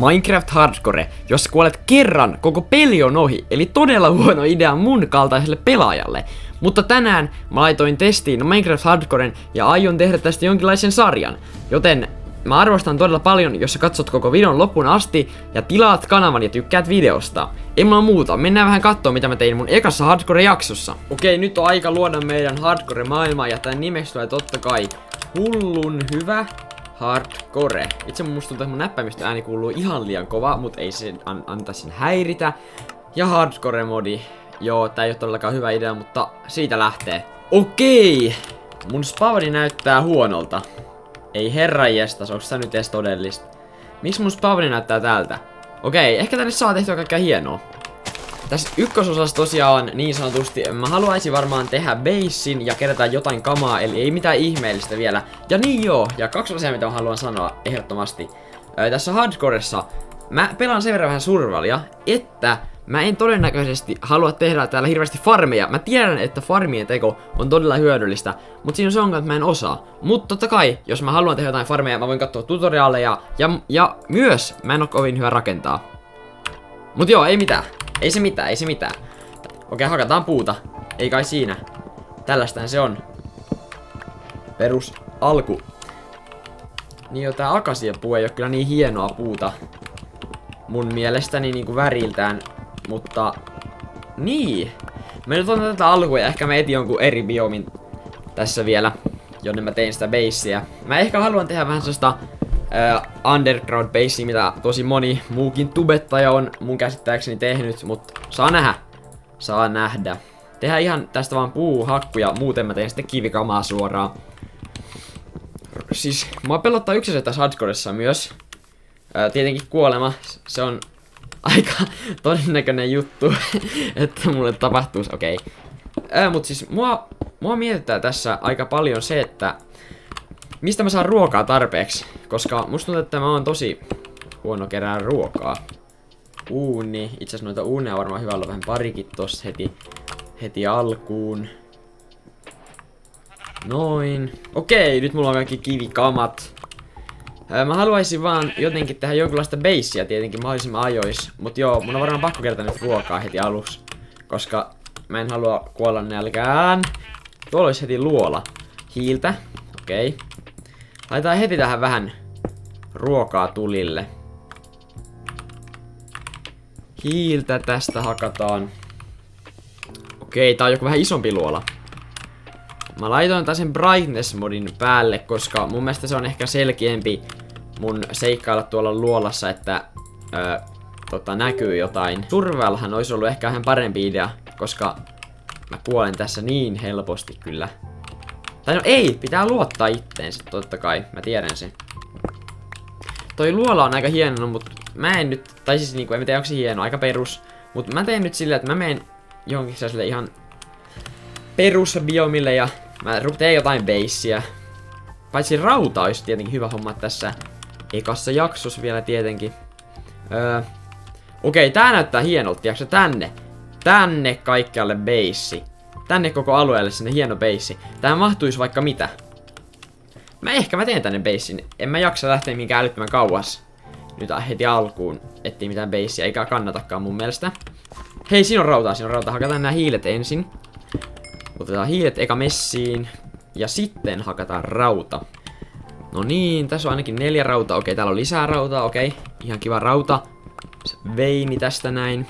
Minecraft Hardcore. Jos kuolet kerran, koko peli on ohi, eli todella huono idea mun kaltaiselle pelaajalle. Mutta tänään mä laitoin testiin Minecraft Hardcoren ja aion tehdä tästä jonkinlaisen sarjan. Joten mä arvostan todella paljon, jos sä katsot koko videon loppuun asti ja tilaat kanavan ja tykkäät videosta. Ei mulla muuta, mennään vähän katsoa mitä mä tein mun ekassa Hardcore-jaksossa. Okei, nyt on aika luoda meidän Hardcore-maailmaa ja tän nimeksi tulee totta kai Hullun hyvä Hardcore. Itse musta tuntuu, että mun ääni kuuluu ihan liian kova, mutta ei se an anta sen häiritä. Ja Hardcore-modi. Joo, tää ei ole todellakaan hyvä idea, mutta siitä lähtee. Okei! Mun spavni näyttää huonolta. Ei herra jestas, onks tää nyt edes todellista? Miksi mun spavni näyttää tältä? Okei, ehkä tänne saa tehtyä kaikkea hienoa. Tässä ykkösosassa tosiaan niin sanotusti mä haluaisin varmaan tehdä basein ja kerätä jotain kamaa, eli ei mitään ihmeellistä vielä. Ja niin joo, ja kaksi asiaa mitä mä haluan sanoa ehdottomasti. Öö, tässä hardcoressa mä pelaan sen verran vähän survalia, että mä en todennäköisesti halua tehdä täällä hirveästi farmeja. Mä tiedän, että farmien teko on todella hyödyllistä, mutta siinä on se ongelma, että mä en osaa. Mutta totta kai, jos mä haluan tehdä jotain farmeja, mä voin katsoa tutoriaaleja ja, ja myös mä en oo kovin hyvä rakentaa. Mut joo, ei mitään. Ei se mitään, ei se mitään. Okei, hakataan puuta. Ei kai siinä. Tällaistaan se on. Perus alku. Niin jo tää akasiapuu ei oo kyllä niin hienoa puuta. Mun mielestäni niinku väriltään. Mutta... Niin. Mä nyt otan tätä alkua ja ehkä mä etin jonkun eri biomin tässä vielä. Jonne mä tein sitä basea. Mä ehkä haluan tehdä vähän sellaista uh, underground base, mitä tosi moni muukin tubettaja on mun käsittääkseni tehnyt, mutta saa nähdä. Saa nähdä. Tehdään ihan tästä vaan puuhakku ja muuten mä teen sitten kivikamaa suoraan. Siis mua pelottaa yksi tässä hardcoressa myös. Ää, tietenkin kuolema, se on aika todennäköinen juttu, että mulle tapahtuisi, okei. Okay. Mut siis mua, mua mietitään tässä aika paljon se, että mistä mä saan ruokaa tarpeeksi. Koska musta tuntuu, että mä oon tosi huono kerää ruokaa. Uuni. Itse asiassa noita uuneja on varmaan hyvä olla vähän parikin tossa heti, heti alkuun. Noin. Okei, nyt mulla on kaikki kivikamat. Mä haluaisin vaan jotenkin tehdä jonkinlaista beissiä tietenkin mahdollisimman ajois. Mut joo, mun on varmaan pakko kertaa nyt ruokaa heti alussa. Koska mä en halua kuolla nälkään. Tuolla olisi heti luola. Hiiltä. Okei. Okay. Laitetaan heti tähän vähän ruokaa tulille. Hiiltä tästä hakataan. Okei, tää on joku vähän isompi luola. Mä laitoin taas sen brightness-modin päälle, koska mun mielestä se on ehkä selkeämpi mun seikkailla tuolla luolassa, että öö, tota, näkyy jotain. Survivalhan olisi ollut ehkä vähän parempi idea, koska mä kuolen tässä niin helposti kyllä. Tai no ei, pitää luottaa itteensä, totta kai. Mä tiedän sen. Toi luola on aika hieno, mutta mä en nyt, tai siis niinku, en tiedä onko se hieno, aika perus. Mutta mä teen nyt silleen, että mä menen johonkin sellaiselle ihan perusbiomille ja mä teen jotain beissiä. Paitsi rauta olisi tietenkin hyvä homma tässä ekassa jaksossa vielä tietenkin. Öö, Okei, tää näyttää hienolta, tiiäksä, tänne. Tänne kaikkialle beissi. Tänne koko alueelle sinne hieno beissi. Tähän mahtuisi vaikka mitä. Mä ehkä mä teen tänne beissin. En mä jaksa lähteä minkään älyttömän kauas. Nyt heti alkuun ettei mitään beissiä, eikä kannatakaan mun mielestä. Hei, siinä on rautaa, siinä on rautaa. Hakataan nämä hiilet ensin. Otetaan hiilet eka messiin. Ja sitten hakataan rauta. No niin, tässä on ainakin neljä rautaa. Okei, täällä on lisää rautaa, okei. Ihan kiva rauta. Veini tästä näin.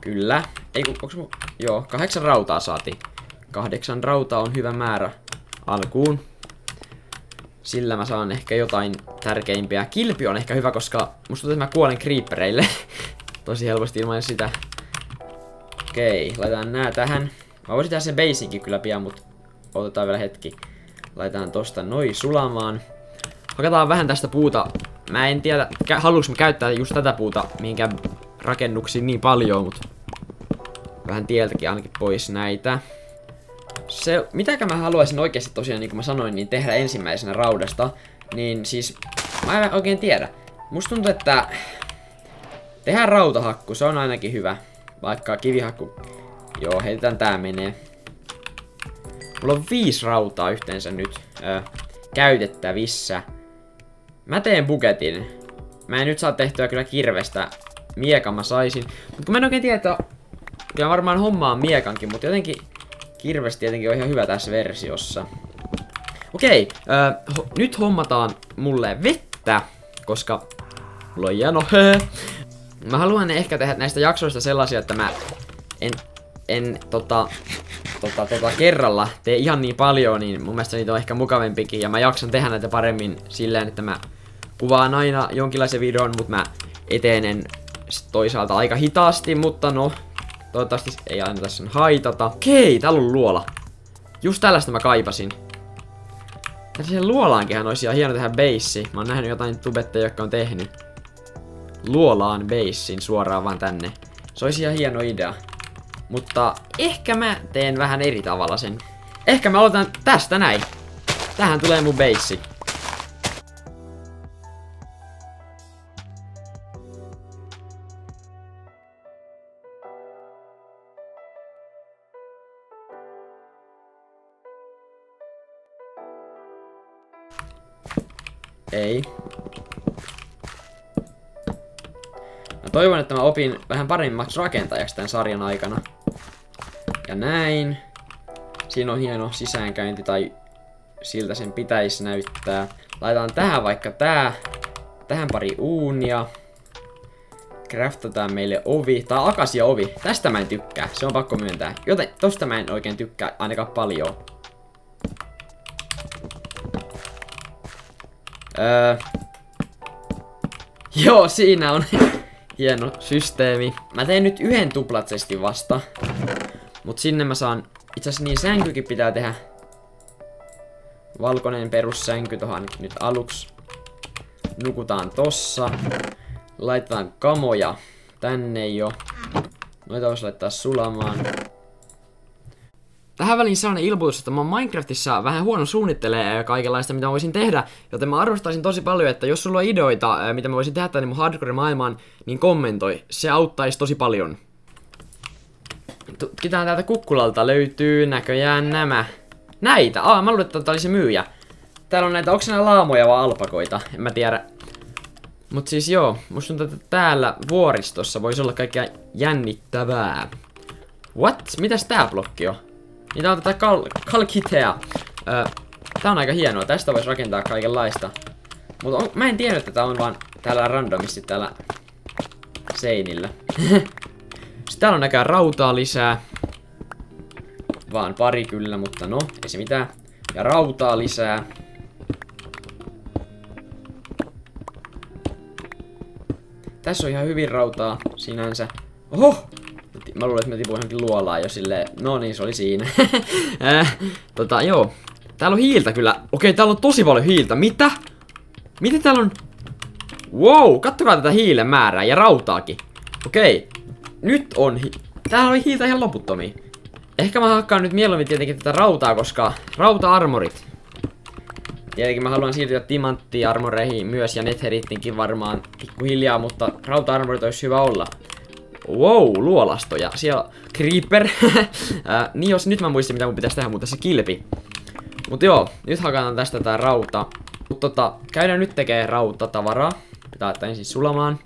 Kyllä. Ei kun, onks mu... Joo, kahdeksan rautaa saatiin. Kahdeksan rautaa on hyvä määrä alkuun. Sillä mä saan ehkä jotain tärkeimpiä. Kilpi on ehkä hyvä, koska musta tuntuu, että mä kuolen creepereille. Tosi helposti ilman sitä. Okei, laitetaan nää tähän. Mä voisin tehdä sen basicin kyllä pian, mutta otetaan vielä hetki. Laitetaan tosta noin sulamaan. Hakataan vähän tästä puuta. Mä en tiedä, haluuks mä käyttää just tätä puuta mihinkään rakennuksiin niin paljon, mutta vähän tieltäkin ainakin pois näitä. Se, mitäkä mä haluaisin oikeasti tosiaan, niin kuin mä sanoin, niin tehdä ensimmäisenä raudasta, niin siis, mä en oikein tiedä. Musta tuntuu, että tehdään rautahakku, se on ainakin hyvä. Vaikka kivihakku, joo, heitetään tää menee. Mulla on viisi rautaa yhteensä nyt ö, käytettävissä. Mä teen buketin. mä en nyt saa tehtyä kyllä kirvestä. Miekan mä saisin. Mutta kun mä en oikein tiedä, että kyllä varmaan hommaa miekankin, mutta jotenkin kirves tietenkin on ihan hyvä tässä versiossa. Okei, äh, ho nyt hommataan mulle vettä, koska mulla on jano. mä haluan ehkä tehdä näistä jaksoista sellaisia, että mä en, en tota, tota, tota, kerralla tee ihan niin paljon, niin mun mielestä niitä on ehkä mukavempikin. Ja mä jaksan tehdä näitä paremmin silleen, että mä kuvaan aina jonkinlaisen videon, mutta mä etenen toisaalta aika hitaasti, mutta no, toivottavasti ei aina tässä haitata. Okei, täällä on luola. Just tällaista mä kaipasin. Tällaisen luolaankinhan olisi ihan hieno tehdä beissi. Mä oon nähnyt jotain tubetteja, jotka on tehnyt. Luolaan beissin suoraan vaan tänne. Se olisi ihan hieno idea. Mutta ehkä mä teen vähän eri tavalla sen. Ehkä mä aloitan tästä näin. Tähän tulee mun beissi. Ei. Mä toivon, että mä opin vähän paremmaksi rakentajaksi tämän sarjan aikana. Ja näin. Siinä on hieno sisäänkäynti, tai siltä sen pitäisi näyttää. Laitetaan tähän vaikka tää. Tähän pari uunia. Craftataan meille ovi. Tää on akasia ovi. Tästä mä en tykkää. Se on pakko myöntää. Joten tosta mä en oikein tykkää ainakaan paljon. Öö. Joo, siinä on hieno systeemi. Mä teen nyt yhden tuplatsesti vasta. Mut sinne mä saan... Itse asiassa niin sänkykin pitää tehdä. Valkoinen perussänky tohan nyt aluksi. Nukutaan tossa. Laitetaan kamoja tänne jo. Noita voisi laittaa sulamaan. Tähän väliin sellainen ilmoitus, että mä oon Minecraftissa vähän huono suunnittelee kaikenlaista, mitä mä voisin tehdä, joten mä arvostaisin tosi paljon, että jos sulla on ideoita, mitä mä voisin tehdä tänne mun hardcore-maailmaan, niin kommentoi. Se auttaisi tosi paljon. Tutkitaan täältä kukkulalta, löytyy näköjään nämä. Näitä! Aa, mä luulen, että tää oli se myyjä. Täällä on näitä, onko nämä laamoja vai alpakoita? En mä tiedä. Mut siis joo, musta tuntuu, että täällä vuoristossa voisi olla kaikkea jännittävää. What? Mitäs tää blokki on? Niitä on tätä kal kalkitea. Öö, tää on aika hienoa. Tästä voisi rakentaa kaikenlaista. Mutta mä en tiedä, että tää on vaan täällä randomisti täällä seinillä. Sitten täällä on näkään rautaa lisää. Vaan pari kyllä, mutta no, ei se mitään. Ja rautaa lisää. Tässä on ihan hyvin rautaa sinänsä. Oho! Mä luulen, että mä tipuin johonkin luolaan jo silleen. No niin, se oli siinä. äh, tota, joo. Täällä on hiiltä kyllä. Okei, täällä on tosi paljon hiiltä. Mitä? Miten täällä on... Wow, kattokaa tätä hiilen määrää ja rautaakin. Okei. Nyt on hi... Täällä oli hiiltä ihan loputtomiin. Ehkä mä hakkaan nyt mieluummin tietenkin tätä rautaa, koska rauta-armorit. Tietenkin mä haluan siirtyä timantti-armoreihin myös ja netherittinkin varmaan pikkuhiljaa, mutta rauta-armorit olisi hyvä olla. Wow, luolastoja. Siellä creeper. äh, niin jos nyt mä muistin mitä mun pitäisi tehdä, mutta se kilpi. Mut joo, nyt hakataan tästä tää rauta. Mut tota, käydään nyt tekee rautatavaraa. Pitää laittaa ensin sulamaan.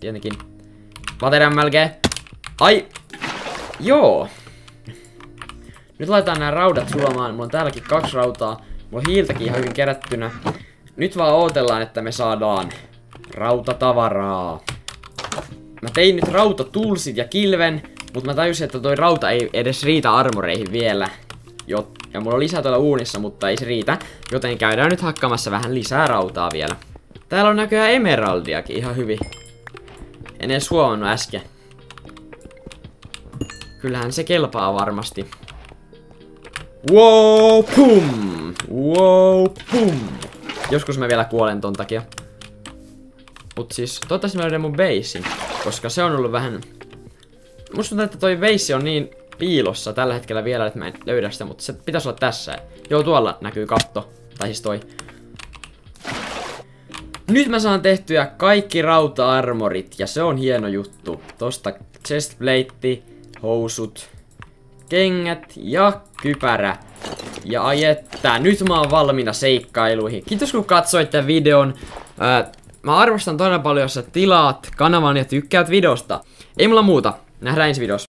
Tietenkin. Materiaan melkein. Ai! Joo. Nyt laitetaan nämä raudat sulamaan. Mulla on täälläkin kaksi rautaa. Mulla on hiiltäkin ihan hyvin kerättynä. Nyt vaan odotellaan, että me saadaan rautatavaraa. Mä tein nyt rautatulsit ja kilven, mutta mä tajusin, että toi rauta ei edes riitä armoreihin vielä. Jo, ja mulla on lisää tuolla uunissa, mutta ei se riitä. Joten käydään nyt hakkaamassa vähän lisää rautaa vielä. Täällä on näköjään emeraldiakin ihan hyvin. En edes huomannut äsken. Kyllähän se kelpaa varmasti. Wow, pum! Wow, pum! Joskus mä vielä kuolen ton takia. Mut siis, toivottavasti mä löydän mun beissin, koska se on ollut vähän... Musta tuntuu, että toi veissi on niin piilossa tällä hetkellä vielä, että mä en löydä sitä, mutta se pitäisi olla tässä. Joo, tuolla näkyy katto. Tai siis toi. Nyt mä saan tehtyä kaikki rauta-armorit, ja se on hieno juttu. Tosta chestplate, housut, kengät ja kypärä. Ja ai että, nyt mä oon valmiina seikkailuihin. Kiitos kun katsoitte videon. Äh, mä arvostan todella paljon, jos sä tilaat kanavan ja tykkäät videosta. Ei mulla muuta. Nähdään ensi videossa.